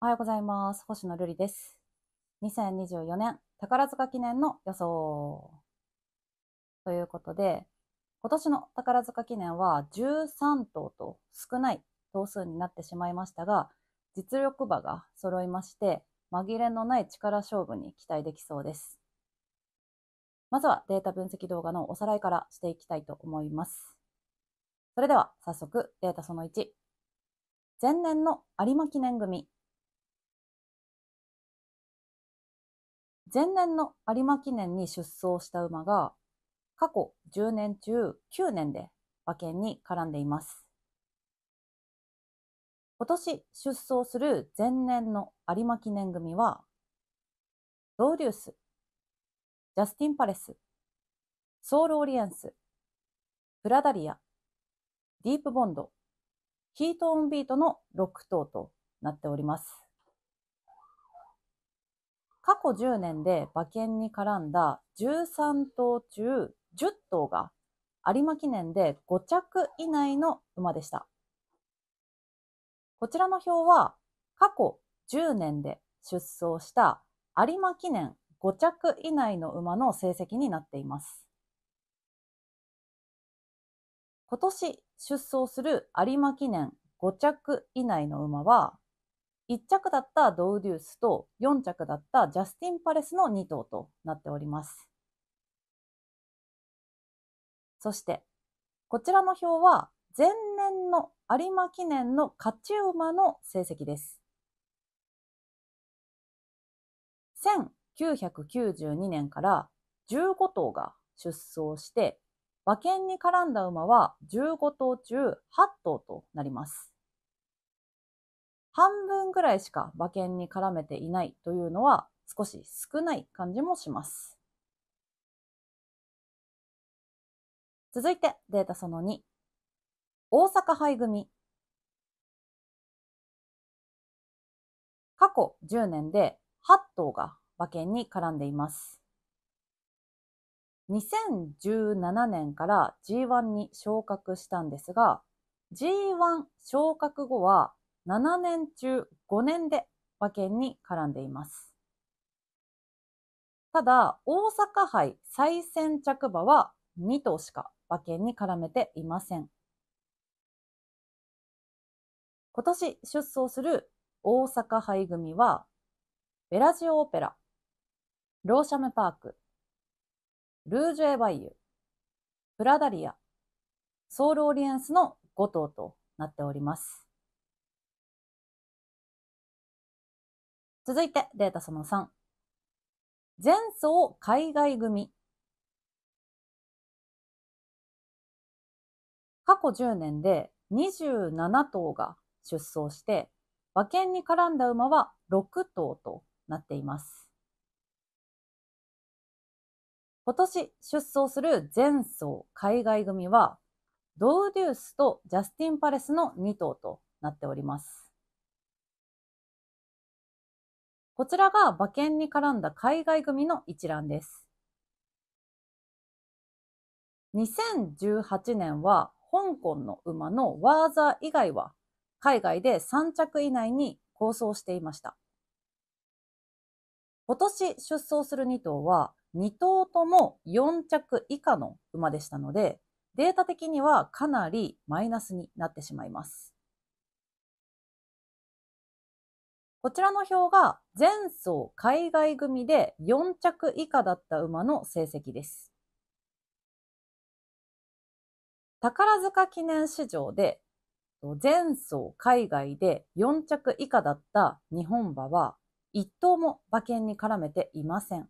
おはようございます。星野瑠璃です。2024年宝塚記念の予想。ということで、今年の宝塚記念は13頭と少ない頭数になってしまいましたが、実力馬が揃いまして、紛れのない力勝負に期待できそうです。まずはデータ分析動画のおさらいからしていきたいと思います。それでは早速データその1。前年の有馬記念組。前年の有馬記念に出走した馬が過去10年中9年で馬券に絡んでいます。今年出走する前年の有馬記念組は、ドーデュース、ジャスティンパレス、ソウルオリエンス、プラダリア、ディープボンド、ヒートオンビートの6頭となっております。過去10年で馬券に絡んだ13頭中10頭が有馬記念で5着以内の馬でした。こちらの表は過去10年で出走した有馬記念5着以内の馬の成績になっています。今年出走する有馬記念5着以内の馬は、1着だったドウデュースと4着だったジャスティンパレスの2頭となっております。そして、こちらの表は前年の有馬記念の勝ち馬の成績です。1992年から15頭が出走して、馬券に絡んだ馬は15頭中8頭となります。半分ぐらいしか馬券に絡めていないというのは少し少ない感じもします。続いてデータその2。大阪杯組。過去10年で8頭が馬券に絡んでいます。2017年から G1 に昇格したんですが、G1 昇格後は7年中5年で馬券に絡んでいます。ただ、大阪杯最先着馬は2頭しか馬券に絡めていません。今年出走する大阪杯組は、ベラジオオペラ、ローシャムパーク、ルージュエバイユ、プラダリア、ソウルオリエンスの5頭となっております。続いてデータその3。前走海外組。過去10年で27頭が出走して、馬券に絡んだ馬は6頭となっています。今年出走する前走海外組は、ドウデュースとジャスティンパレスの2頭となっております。こちらが馬券に絡んだ海外組の一覧です。2018年は香港の馬のワーザー以外は海外で3着以内に構想していました。今年出走する2頭は2頭とも4着以下の馬でしたので、データ的にはかなりマイナスになってしまいます。こちらの表が前走海外組で4着以下だった馬の成績です。宝塚記念市場で前走海外で4着以下だった日本馬は1頭も馬券に絡めていません。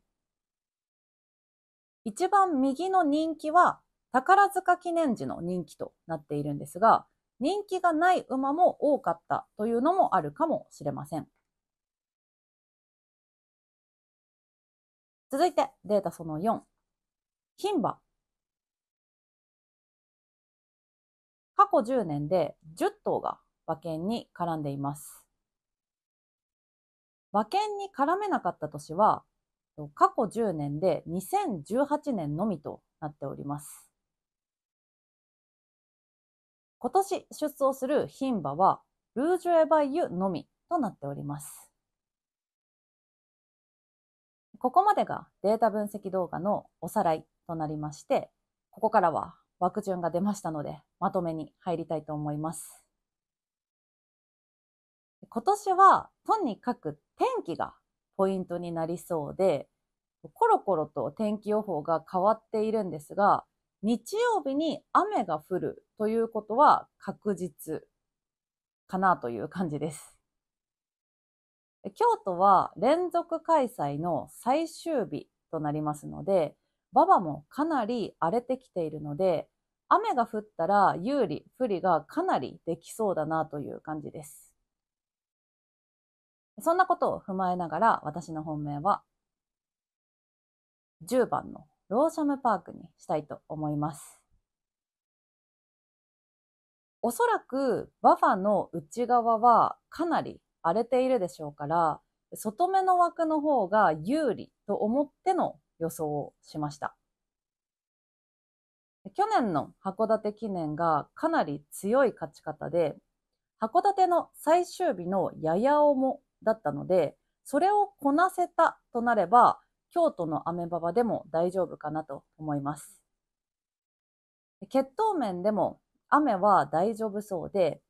一番右の人気は宝塚記念時の人気となっているんですが、人気がない馬も多かったというのもあるかもしれません。続いてデータその4。牝馬。過去10年で10頭が馬券に絡んでいます。馬券に絡めなかった年は、過去10年で2018年のみとなっております。今年出走する牝馬は、ルージュエバイユのみとなっております。ここまでがデータ分析動画のおさらいとなりまして、ここからは枠順が出ましたので、まとめに入りたいと思います。今年はとにかく天気がポイントになりそうで、コロコロと天気予報が変わっているんですが、日曜日に雨が降るということは確実かなという感じです。京都は連続開催の最終日となりますので、馬場もかなり荒れてきているので、雨が降ったら有利、不利がかなりできそうだなという感じです。そんなことを踏まえながら私の本命は10番のローシャムパークにしたいと思います。おそらくバファの内側はかなり荒れているでしょうから、外目の枠の方が有利と思っての予想をしました。去年の函館記念がかなり強い勝ち方で、函館の最終日のやや重だったので、それをこなせたとなれば、京都のアメババでも大丈夫かなと思います。血統面でも雨は大丈夫そうで、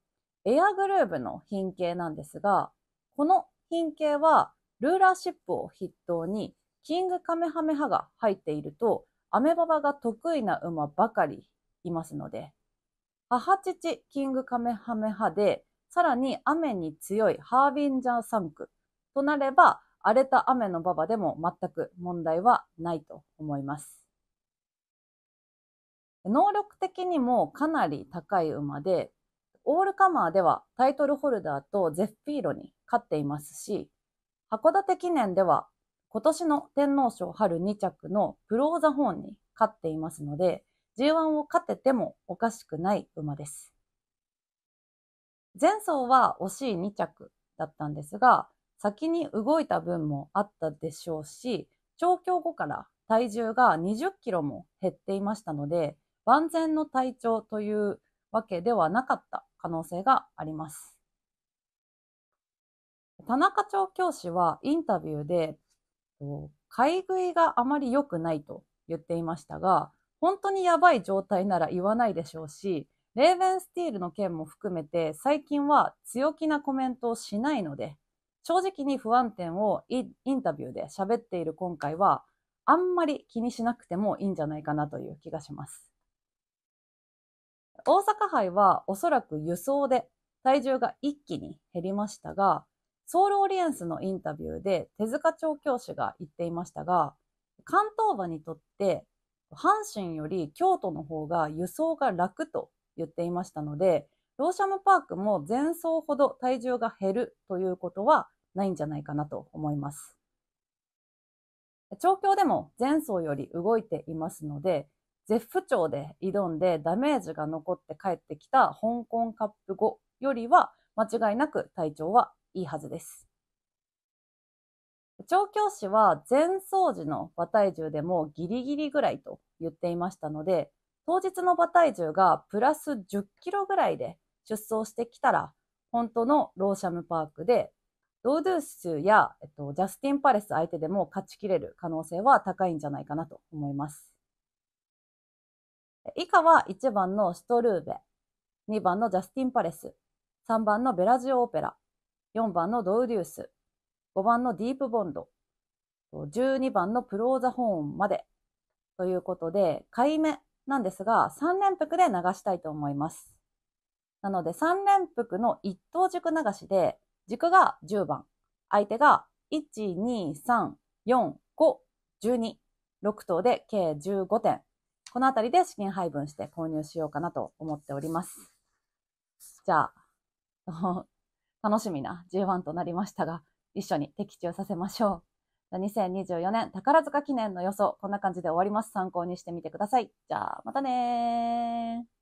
エアグルーブの品形なんですが、この品形はルーラーシップを筆頭にキングカメハメハが入っていると、アメババが得意な馬ばかりいますので、母父キングカメハメハで、さらに雨に強いハービンジャーサンクとなれば、荒れた雨の馬場でも全く問題はないと思います。能力的にもかなり高い馬で、オールカマーではタイトルホルダーとゼッフィーロに勝っていますし、函館記念では今年の天皇賞春2着のプローザホーンに勝っていますので、G1 を勝ててもおかしくない馬です。前走は惜しい2着だったんですが、先に動いた分もあったでしょうし、調教後から体重が20キロも減っていましたので、万全の体調というわけではなかった可能性があります。田中調教師はインタビューで、買い食いがあまり良くないと言っていましたが、本当にやばい状態なら言わないでしょうし、レーベンスティールの件も含めて最近は強気なコメントをしないので、正直に不安点をインタビューで喋っている今回は、あんまり気にしなくてもいいんじゃないかなという気がします。大阪杯はおそらく輸送で体重が一気に減りましたが、ソウルオリエンスのインタビューで手塚調教師が言っていましたが、関東馬にとって阪神より京都の方が輸送が楽と言っていましたので、ローシャムパークも前走ほど体重が減るということはないんじゃないかなと思います。調教でも前走より動いていますので、絶不調で挑んでダメージが残って帰ってきた香港カップ後よりは間違いなく体調はいいはずです。調教師は前走時の馬体重でもギリギリぐらいと言っていましたので、当日の馬体重がプラス10キロぐらいで出走してきたら、本当のローシャムパークでドードゥースや、えっと、ジャスティン・パレス相手でも勝ちきれる可能性は高いんじゃないかなと思います。以下は1番のストルーベ、2番のジャスティン・パレス、3番のベラジオ・オペラ、4番のドウデュース、5番のディープ・ボンド、12番のプローザ・ホーンまでということで、買い目なんですが、3連複で流したいと思います。なので、3連複の一等軸流しで、軸が10番。相手が1、2、3、4、5、12。6頭で計15点。このあたりで資金配分して購入しようかなと思っております。じゃあ、楽しみな J1 となりましたが、一緒に的中させましょう。2024年宝塚記念の予想、こんな感じで終わります。参考にしてみてください。じゃあ、またねー。